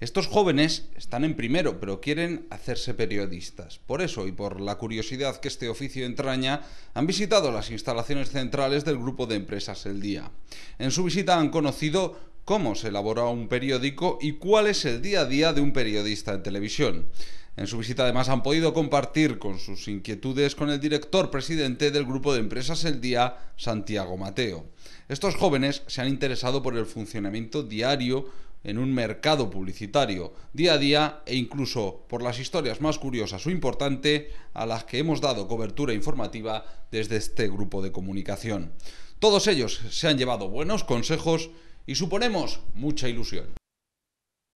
Estos jóvenes están en primero, pero quieren hacerse periodistas. Por eso, y por la curiosidad que este oficio entraña, han visitado las instalaciones centrales del grupo de empresas El Día. En su visita han conocido cómo se elabora un periódico y cuál es el día a día de un periodista en televisión. En su visita además han podido compartir con sus inquietudes con el director presidente del grupo de empresas El Día, Santiago Mateo. Estos jóvenes se han interesado por el funcionamiento diario en un mercado publicitario día a día e incluso por las historias más curiosas o importantes a las que hemos dado cobertura informativa desde este grupo de comunicación. Todos ellos se han llevado buenos consejos y suponemos mucha ilusión.